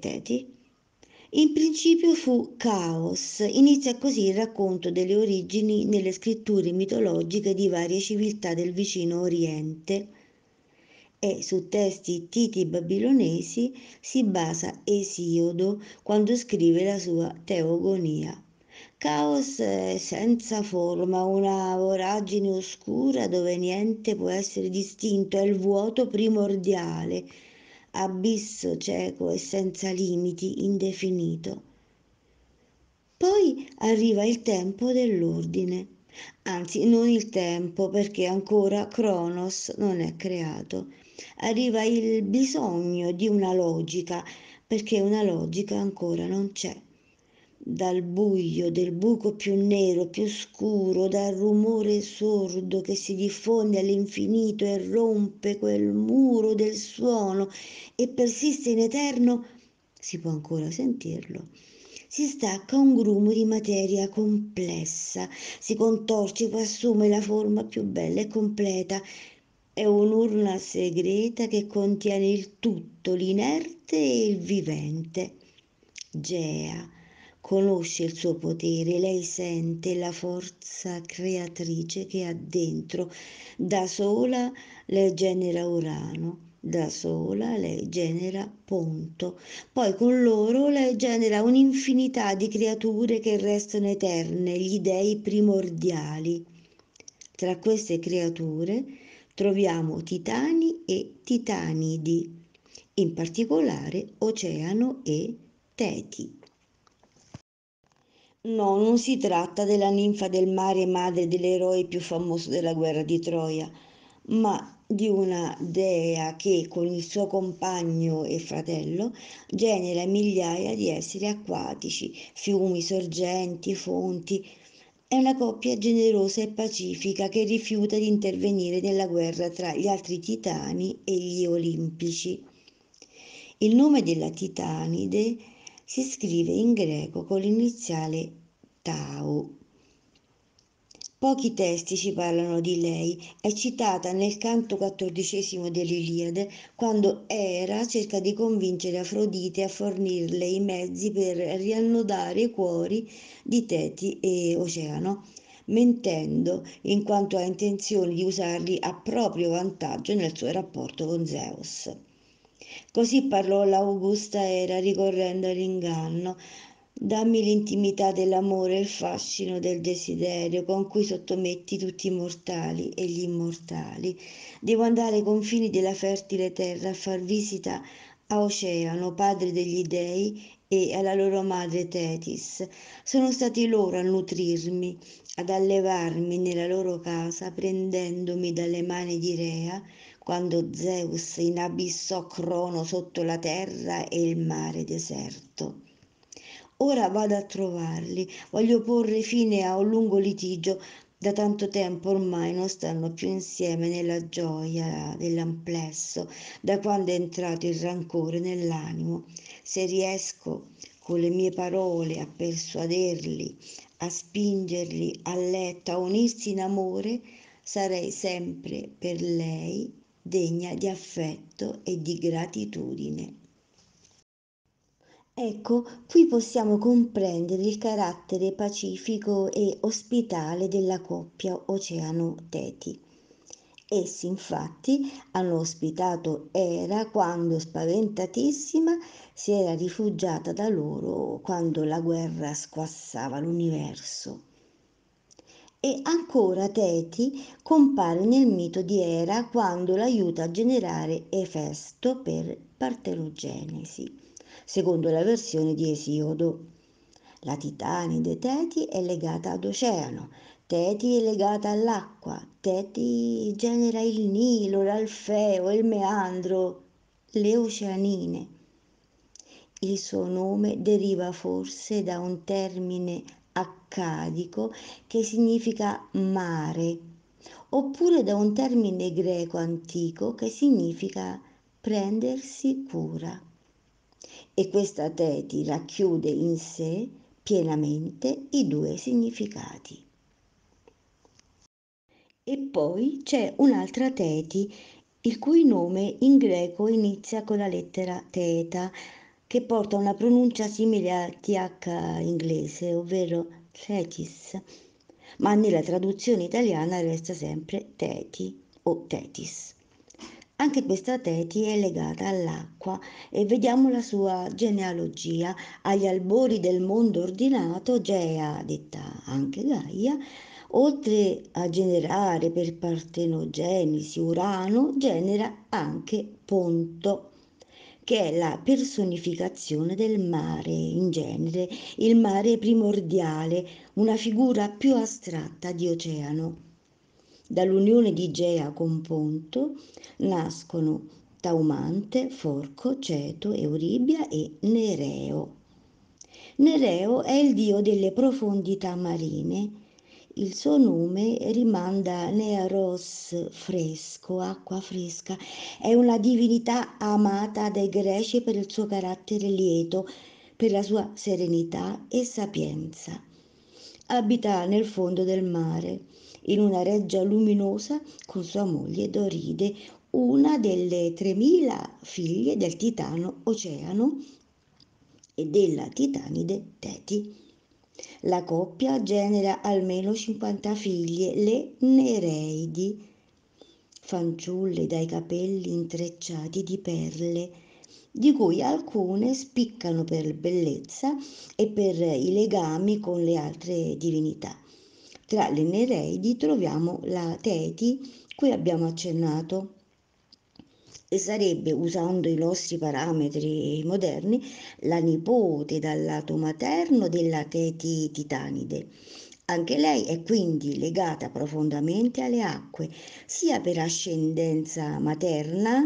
Teti. C'è Teti e Teti. In principio fu caos, inizia così il racconto delle origini nelle scritture mitologiche di varie civiltà del vicino Oriente e su testi titi babilonesi si basa Esiodo quando scrive la sua Teogonia. Caos è senza forma, una voragine oscura dove niente può essere distinto, è il vuoto primordiale abisso cieco e senza limiti, indefinito. Poi arriva il tempo dell'ordine, anzi non il tempo perché ancora Cronos non è creato. Arriva il bisogno di una logica perché una logica ancora non c'è dal buio del buco più nero, più scuro, dal rumore sordo che si diffonde all'infinito e rompe quel muro del suono e persiste in eterno, si può ancora sentirlo. Si stacca un grumo di materia complessa, si contorce, assume la forma più bella e completa. È un'urna segreta che contiene il tutto, l'inerte e il vivente. Gea conosce il suo potere, lei sente la forza creatrice che ha dentro. Da sola lei genera Urano, da sola lei genera Ponto. Poi con loro lei genera un'infinità di creature che restano eterne, gli dei primordiali. Tra queste creature troviamo titani e titanidi, in particolare Oceano e Teti. No, non si tratta della ninfa del mare madre dell'eroe più famoso della guerra di Troia, ma di una dea che con il suo compagno e fratello genera migliaia di esseri acquatici, fiumi, sorgenti, fonti. È una coppia generosa e pacifica che rifiuta di intervenire nella guerra tra gli altri titani e gli olimpici. Il nome della Titanide si scrive in greco con l'iniziale Tau. Pochi testi ci parlano di lei, è citata nel canto quattordicesimo dell'Iliade quando Era cerca di convincere Afrodite a fornirle i mezzi per riannodare i cuori di Teti e Oceano, mentendo in quanto ha intenzione di usarli a proprio vantaggio nel suo rapporto con Zeus. Così parlò l'Augusta Era ricorrendo all'inganno. Dammi l'intimità dell'amore e il fascino del desiderio con cui sottometti tutti i mortali e gli immortali. Devo andare ai confini della fertile terra a far visita a Oceano, padre degli dei, e alla loro madre Tetis. Sono stati loro a nutrirmi, ad allevarmi nella loro casa, prendendomi dalle mani di Rea, quando Zeus inabissò Crono sotto la terra e il mare deserto. Ora vado a trovarli, voglio porre fine a un lungo litigio. Da tanto tempo ormai non stanno più insieme nella gioia dell'amplesso, da quando è entrato il rancore nell'animo. Se riesco con le mie parole a persuaderli, a spingerli a letto, a unirsi in amore, sarei sempre per lei degna di affetto e di gratitudine. Ecco, qui possiamo comprendere il carattere pacifico e ospitale della coppia Oceano-Teti. Essi infatti hanno ospitato Era quando, spaventatissima, si era rifugiata da loro quando la guerra squassava l'universo. E ancora Teti compare nel mito di Era quando l'aiuta a generare Efesto per parterogenesi, secondo la versione di Esiodo. La titanide Teti è legata ad Oceano, Teti è legata all'acqua, Teti genera il Nilo, l'Alfeo, il Meandro, le Oceanine. Il suo nome deriva forse da un termine accadico che significa mare, oppure da un termine greco antico che significa prendersi cura. E questa teti racchiude in sé pienamente i due significati. E poi c'è un'altra teti il cui nome in greco inizia con la lettera teta, che porta una pronuncia simile al TH inglese, ovvero Thetis, ma nella traduzione italiana resta sempre Teti o Tetis. Anche questa Teti è legata all'acqua e vediamo la sua genealogia. Agli albori del mondo ordinato, Gea, detta anche Gaia, oltre a generare per partenogenesi Urano, genera anche Ponto, che è la personificazione del mare in genere, il mare primordiale, una figura più astratta di oceano. Dall'unione di Gea con Ponto nascono Taumante, Forco, Ceto, Euribia e Nereo. Nereo è il dio delle profondità marine. Il suo nome rimanda Nearos fresco, acqua fresca. È una divinità amata dai greci per il suo carattere lieto, per la sua serenità e sapienza. Abita nel fondo del mare in una reggia luminosa con sua moglie Doride, una delle 3000 figlie del titano Oceano e della titanide Teti. La coppia genera almeno 50 figlie, le Nereidi, fanciulle dai capelli intrecciati di perle, di cui alcune spiccano per bellezza e per i legami con le altre divinità. Tra le Nereidi troviamo la Teti, cui abbiamo accennato, e sarebbe, usando i nostri parametri moderni, la nipote dal lato materno della Teti titanide. Anche lei è quindi legata profondamente alle acque, sia per ascendenza materna,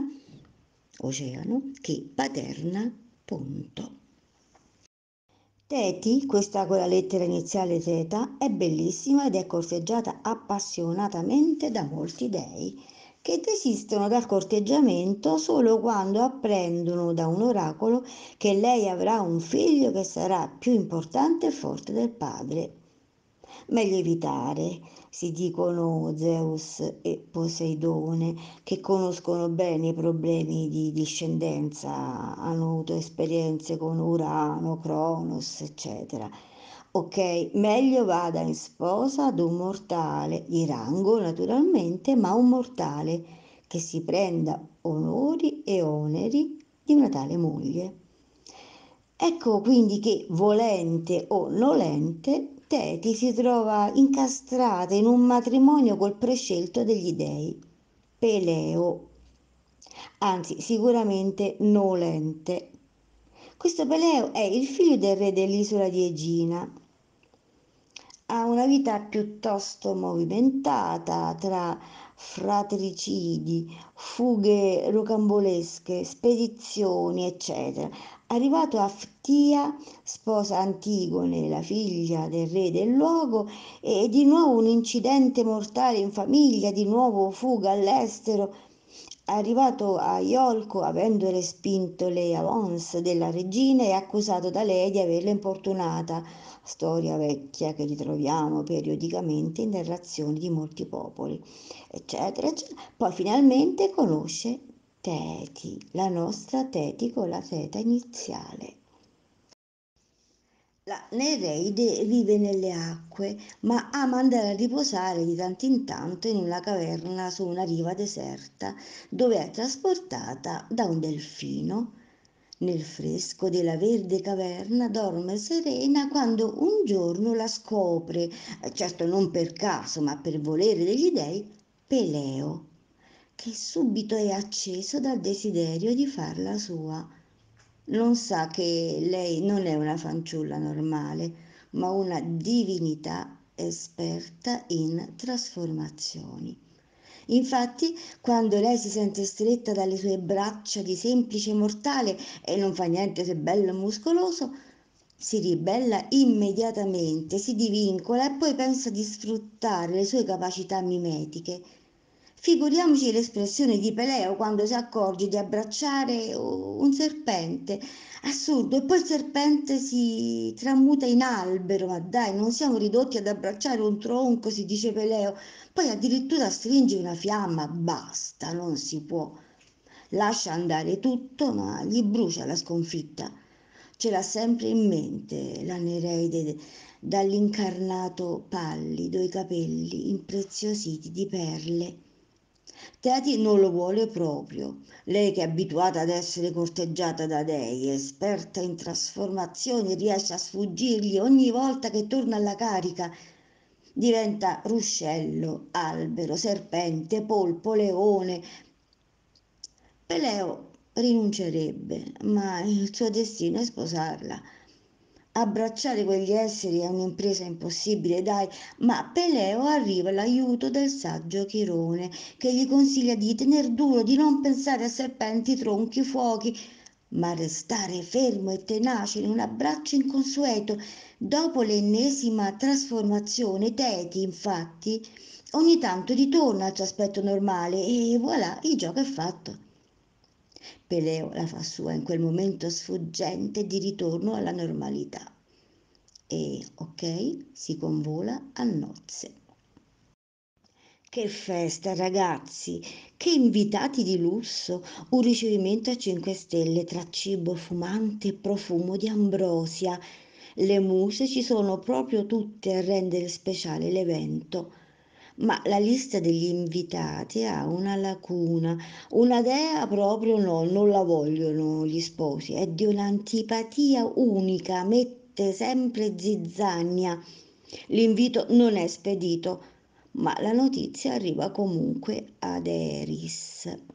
oceano, che paterna, ponto. Teti, questa con la lettera iniziale teta, è bellissima ed è corteggiata appassionatamente da molti dei, che desistono dal corteggiamento solo quando apprendono da un oracolo che lei avrà un figlio che sarà più importante e forte del padre. Meglio evitare, si dicono Zeus e Poseidone, che conoscono bene i problemi di discendenza, hanno avuto esperienze con Urano, Cronos, eccetera. Ok, meglio vada in sposa ad un mortale, di rango naturalmente, ma un mortale che si prenda onori e oneri di una tale moglie. Ecco quindi che volente o nolente Teti si trova incastrata in un matrimonio col prescelto degli dei, Peleo, anzi sicuramente nolente. Questo Peleo è il figlio del re dell'isola di Egina. Ha una vita piuttosto movimentata tra fratricidi, fughe rocambolesche, spedizioni, eccetera. Arrivato a Ftia, sposa Antigone, la figlia del re del luogo, e di nuovo un incidente mortale in famiglia, di nuovo fuga all'estero. Arrivato a Iolco, avendo respinto le avance della regina, è accusato da lei di averla importunata, storia vecchia che ritroviamo periodicamente in narrazioni di molti popoli, eccetera, eccetera. Poi finalmente conosce Teti, la nostra Teti con la teta iniziale. La Nereide vive nelle acque, ma ama andare a riposare di tanto in tanto in una caverna su una riva deserta, dove è trasportata da un delfino. Nel fresco della verde caverna dorme serena quando un giorno la scopre, certo non per caso, ma per volere degli dei, Peleo che subito è acceso dal desiderio di farla sua. Non sa che lei non è una fanciulla normale, ma una divinità esperta in trasformazioni. Infatti, quando lei si sente stretta dalle sue braccia di semplice mortale e non fa niente se bello e muscoloso, si ribella immediatamente, si divincola e poi pensa di sfruttare le sue capacità mimetiche Figuriamoci l'espressione di Peleo quando si accorge di abbracciare un serpente. Assurdo, e poi il serpente si tramuta in albero, ma dai, non siamo ridotti ad abbracciare un tronco, si dice Peleo. Poi addirittura stringe una fiamma, basta, non si può. Lascia andare tutto, ma gli brucia la sconfitta. Ce l'ha sempre in mente la Nereide dall'incarnato pallido, i capelli impreziositi di perle. Teti non lo vuole proprio. Lei che è abituata ad essere corteggiata da dei, esperta in trasformazioni, riesce a sfuggirgli ogni volta che torna alla carica. Diventa ruscello, albero, serpente, polpo, leone. Peleo rinuncerebbe, ma il suo destino è sposarla. Abbracciare quegli esseri è un'impresa impossibile, dai, ma Peleo arriva l'aiuto del saggio Chirone, che gli consiglia di tener duro, di non pensare a serpenti, tronchi, fuochi, ma restare fermo e tenace in un abbraccio inconsueto. Dopo l'ennesima trasformazione, Teti, infatti, ogni tanto ritorna al suo aspetto normale e voilà, il gioco è fatto. Peleo la fa sua in quel momento sfuggente di ritorno alla normalità. E ok, si convola a nozze. Che festa, ragazzi! Che invitati di lusso! Un ricevimento a 5 stelle tra cibo fumante e profumo di ambrosia. Le muse ci sono proprio tutte a rendere speciale l'evento ma la lista degli invitati ha una lacuna, una dea proprio no, non la vogliono gli sposi, è di un'antipatia unica, mette sempre zizzania. L'invito non è spedito, ma la notizia arriva comunque ad Eris.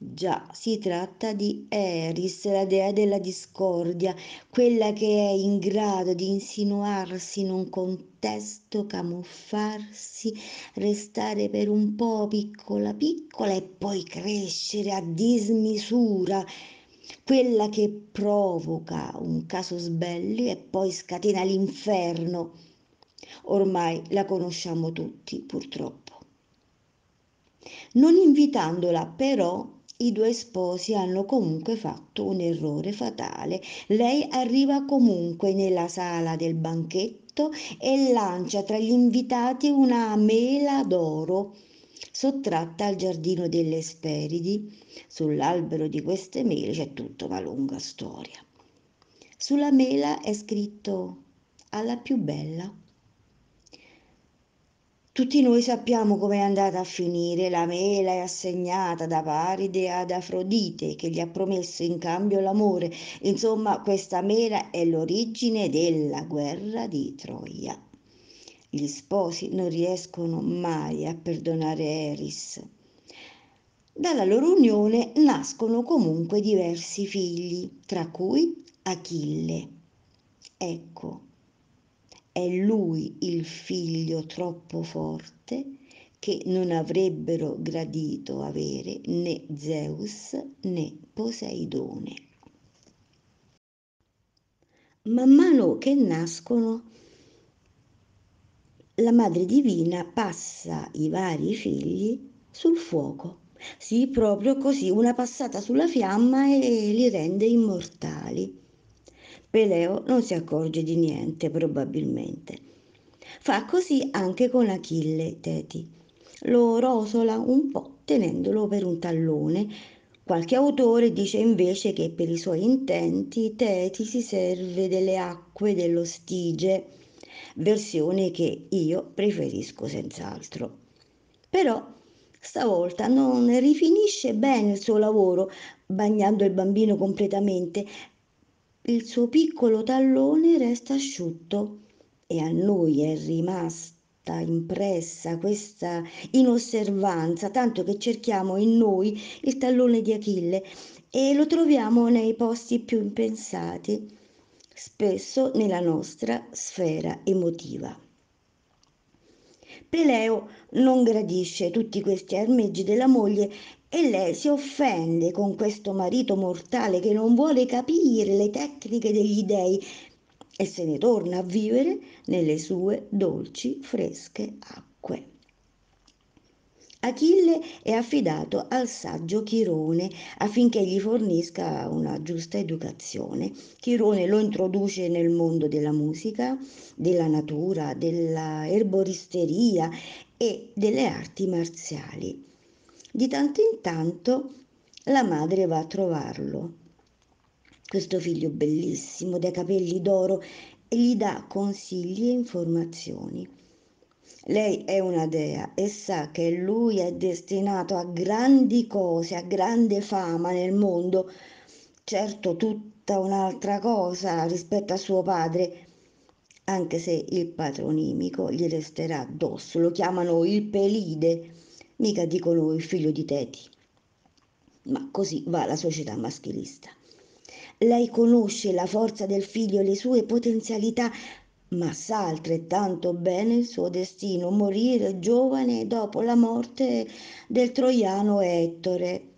Già, si tratta di Eris, la dea della discordia, quella che è in grado di insinuarsi in un contesto, camuffarsi, restare per un po' piccola piccola e poi crescere a dismisura, quella che provoca un caso sbelli e poi scatena l'inferno. Ormai la conosciamo tutti, purtroppo. Non invitandola però i due sposi hanno comunque fatto un errore fatale. Lei arriva comunque nella sala del banchetto e lancia tra gli invitati una mela d'oro sottratta al giardino delle Esperidi. Sull'albero di queste mele c'è tutta una lunga storia. Sulla mela è scritto alla più bella. Tutti noi sappiamo come è andata a finire. La mela è assegnata da Paride ad Afrodite che gli ha promesso in cambio l'amore. Insomma, questa mela è l'origine della guerra di Troia. Gli sposi non riescono mai a perdonare Eris. Dalla loro unione nascono comunque diversi figli, tra cui Achille. Ecco, è lui il figlio troppo forte che non avrebbero gradito avere né Zeus né Poseidone. Man mano che nascono, la Madre Divina passa i vari figli sul fuoco. Sì, proprio così, una passata sulla fiamma e li rende immortali. Peleo non si accorge di niente probabilmente. Fa così anche con Achille Teti. Lo rosola un po' tenendolo per un tallone. Qualche autore dice invece che per i suoi intenti Teti si serve delle acque dello Stige, versione che io preferisco senz'altro. Però stavolta non rifinisce bene il suo lavoro bagnando il bambino completamente, il suo piccolo tallone resta asciutto e a noi è rimasta impressa questa inosservanza, tanto che cerchiamo in noi il tallone di Achille e lo troviamo nei posti più impensati, spesso nella nostra sfera emotiva. Peleo non gradisce tutti questi armeggi della moglie e lei si offende con questo marito mortale che non vuole capire le tecniche degli dei e se ne torna a vivere nelle sue dolci, fresche acque. Achille è affidato al saggio Chirone affinché gli fornisca una giusta educazione. Chirone lo introduce nel mondo della musica, della natura, della erboristeria e delle arti marziali. Di tanto in tanto la madre va a trovarlo, questo figlio bellissimo dai capelli d'oro, e gli dà consigli e informazioni. Lei è una dea e sa che lui è destinato a grandi cose, a grande fama nel mondo, certo tutta un'altra cosa rispetto a suo padre, anche se il patronimico gli resterà addosso, lo chiamano il Pelide, mica dicono il figlio di Teti. Ma così va la società maschilista. Lei conosce la forza del figlio e le sue potenzialità, ma sa altrettanto bene il suo destino, morire giovane dopo la morte del troiano Ettore,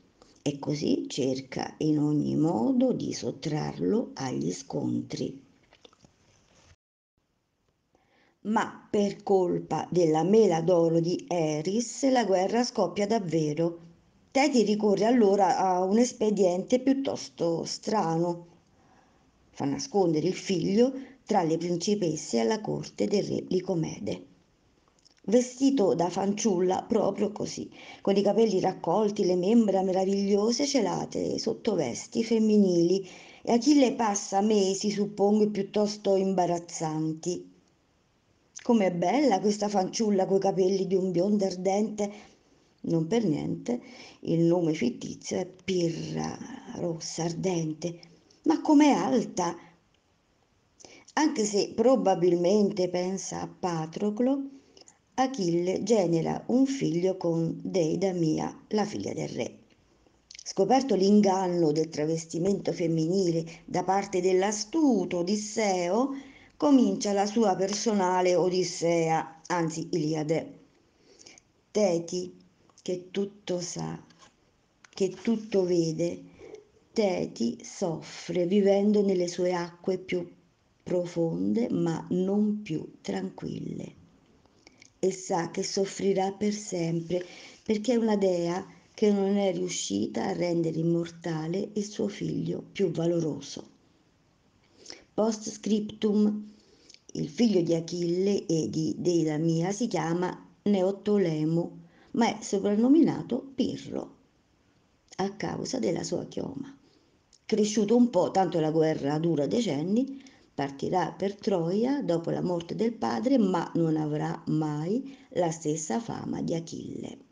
e così cerca in ogni modo di sottrarlo agli scontri. Ma per colpa della mela d'oro di Eris la guerra scoppia davvero. Teti ricorre allora a un espediente piuttosto strano. Fa nascondere il figlio tra le principesse alla corte del re Licomede. Vestito da fanciulla proprio così, con i capelli raccolti, le membra meravigliose celate sotto vesti femminili, e Achille passa mesi, suppongo, piuttosto imbarazzanti. Com'è bella questa fanciulla coi capelli di un biondo ardente. Non per niente il nome fittizio è Pirra rossa ardente. Ma com'è alta! Anche se probabilmente pensa a Patroclo, Achille genera un figlio con Deidamia, la figlia del re. Scoperto l'inganno del travestimento femminile da parte dell'astuto Odisseo, comincia la sua personale Odissea, anzi Iliade. Teti, che tutto sa, che tutto vede, Teti soffre vivendo nelle sue acque più profonde ma non più tranquille. E sa che soffrirà per sempre perché è una dea che non è riuscita a rendere immortale il suo figlio più valoroso. Post scriptum, il figlio di Achille e di Deidamia si chiama Neottolemo, ma è soprannominato Pirro a causa della sua chioma. Cresciuto un po', tanto la guerra dura decenni, partirà per Troia dopo la morte del padre, ma non avrà mai la stessa fama di Achille.